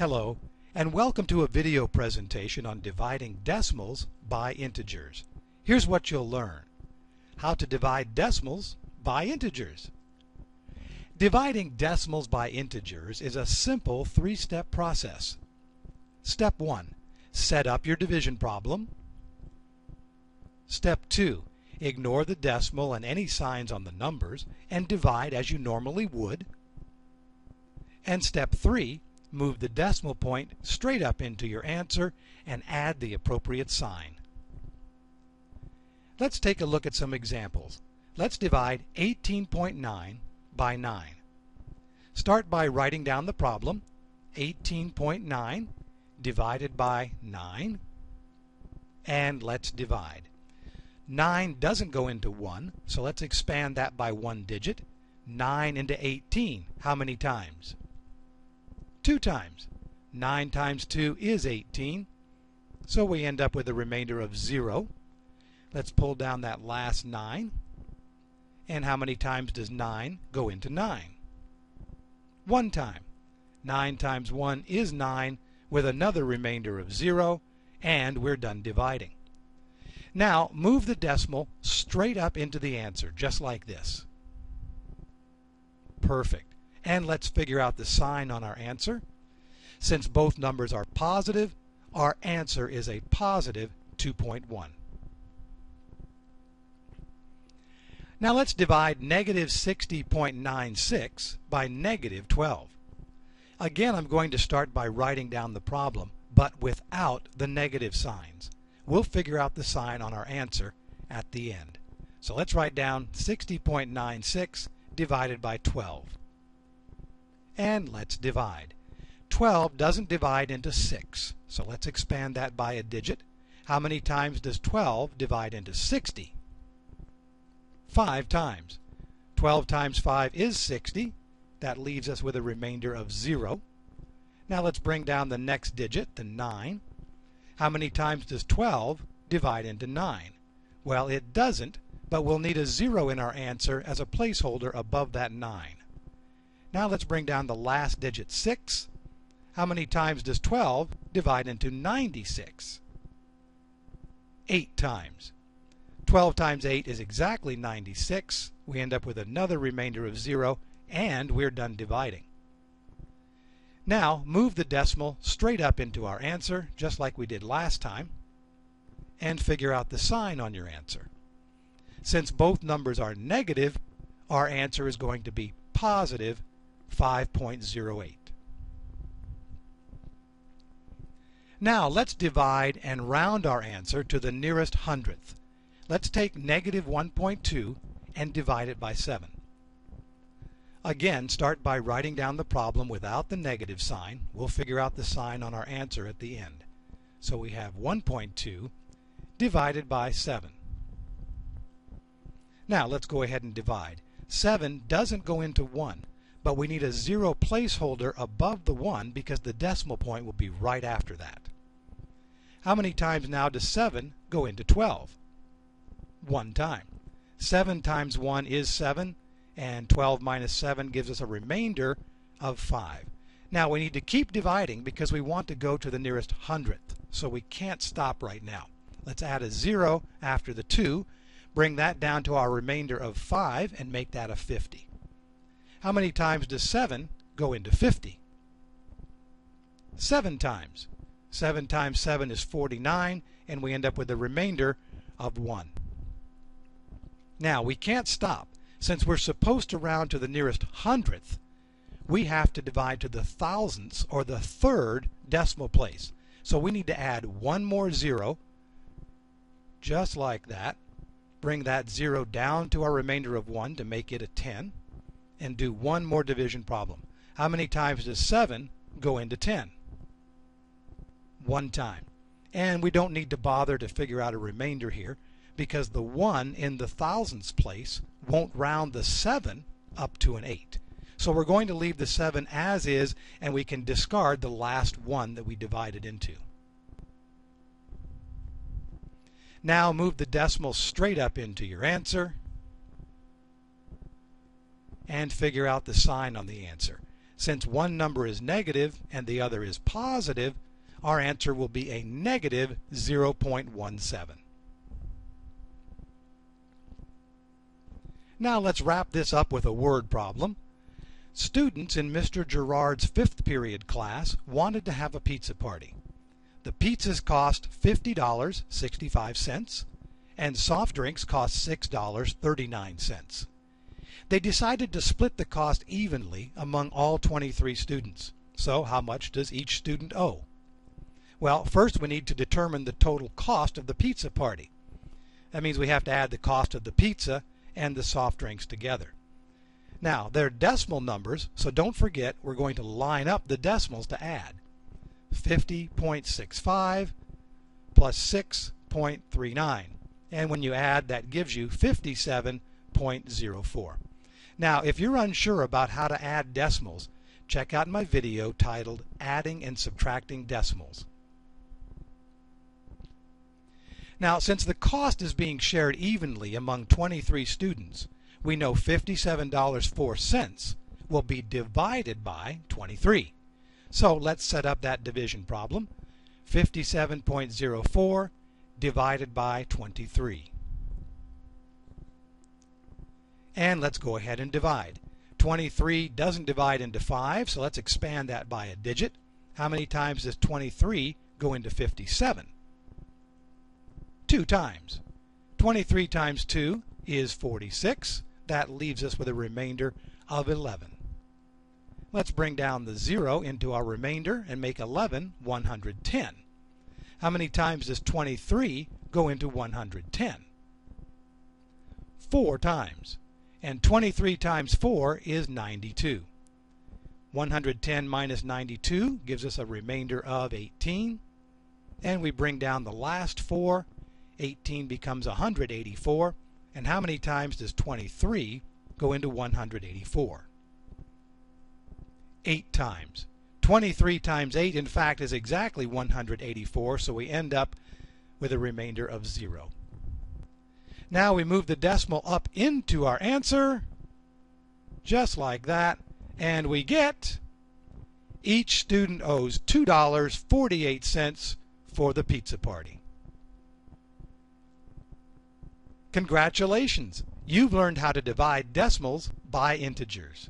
Hello, and welcome to a video presentation on dividing decimals by integers. Here's what you'll learn. How to divide decimals by integers. Dividing decimals by integers is a simple three-step process. Step 1. Set up your division problem. Step 2. Ignore the decimal and any signs on the numbers and divide as you normally would. And step 3 move the decimal point straight up into your answer and add the appropriate sign. Let's take a look at some examples. Let's divide 18.9 by 9. Start by writing down the problem. 18.9 divided by 9. And let's divide. 9 doesn't go into 1, so let's expand that by one digit. 9 into 18, how many times? 2 times. 9 times 2 is 18. So we end up with a remainder of 0. Let's pull down that last 9. And how many times does 9 go into 9? One time. 9 times 1 is 9 with another remainder of 0. And we're done dividing. Now move the decimal straight up into the answer, just like this. Perfect. And let's figure out the sign on our answer. Since both numbers are positive, our answer is a positive 2.1. Now let's divide negative 60.96 by negative 12. Again, I'm going to start by writing down the problem, but without the negative signs. We'll figure out the sign on our answer at the end. So let's write down 60.96 divided by 12 and let's divide. 12 doesn't divide into 6, so let's expand that by a digit. How many times does 12 divide into 60? 5 times. 12 times 5 is 60. That leaves us with a remainder of 0. Now let's bring down the next digit, the 9. How many times does 12 divide into 9? Well, it doesn't, but we'll need a 0 in our answer as a placeholder above that 9. Now let's bring down the last digit 6. How many times does 12 divide into 96? 8 times. 12 times 8 is exactly 96. We end up with another remainder of 0, and we're done dividing. Now move the decimal straight up into our answer, just like we did last time, and figure out the sign on your answer. Since both numbers are negative, our answer is going to be positive 5.08. Now let's divide and round our answer to the nearest hundredth. Let's take negative 1.2 and divide it by 7. Again, start by writing down the problem without the negative sign. We'll figure out the sign on our answer at the end. So we have 1.2 divided by 7. Now let's go ahead and divide. 7 doesn't go into 1 but we need a zero placeholder above the 1 because the decimal point will be right after that. How many times now does 7 go into 12? One time. 7 times 1 is 7, and 12 minus 7 gives us a remainder of 5. Now we need to keep dividing because we want to go to the nearest hundredth, so we can't stop right now. Let's add a 0 after the 2, bring that down to our remainder of 5, and make that a 50. How many times does 7 go into 50? 7 times. 7 times 7 is 49, and we end up with a remainder of 1. Now, we can't stop. Since we're supposed to round to the nearest hundredth, we have to divide to the thousandths, or the third decimal place. So we need to add one more zero, just like that. Bring that zero down to our remainder of 1 to make it a 10 and do one more division problem. How many times does 7 go into 10? One time. And we don't need to bother to figure out a remainder here because the 1 in the thousandths place won't round the 7 up to an 8. So we're going to leave the 7 as is and we can discard the last 1 that we divided into. Now move the decimal straight up into your answer and figure out the sign on the answer. Since one number is negative and the other is positive, our answer will be a negative 0.17. Now let's wrap this up with a word problem. Students in Mr. Gerard's fifth period class wanted to have a pizza party. The pizzas cost $50.65 and soft drinks cost $6.39. They decided to split the cost evenly among all 23 students. So how much does each student owe? Well, first we need to determine the total cost of the pizza party. That means we have to add the cost of the pizza and the soft drinks together. Now, they're decimal numbers, so don't forget we're going to line up the decimals to add. 50.65 plus 6.39 and when you add that gives you 57.04. Now if you're unsure about how to add decimals, check out my video titled Adding and Subtracting Decimals. Now since the cost is being shared evenly among 23 students, we know $57.04 will be divided by 23. So let's set up that division problem. 57.04 divided by 23. And let's go ahead and divide. 23 doesn't divide into 5, so let's expand that by a digit. How many times does 23 go into 57? 2 times. 23 times 2 is 46. That leaves us with a remainder of 11. Let's bring down the 0 into our remainder and make 11 110. How many times does 23 go into 110? Four times. And 23 times 4 is 92. 110 minus 92 gives us a remainder of 18. And we bring down the last 4. 18 becomes 184. And how many times does 23 go into 184? Eight times. 23 times 8, in fact, is exactly 184, so we end up with a remainder of 0. Now we move the decimal up into our answer, just like that, and we get each student owes $2.48 for the pizza party. Congratulations! You've learned how to divide decimals by integers.